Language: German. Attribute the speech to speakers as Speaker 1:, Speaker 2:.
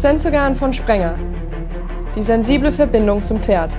Speaker 1: Sensogan von Sprenger. Die sensible Verbindung zum Pferd.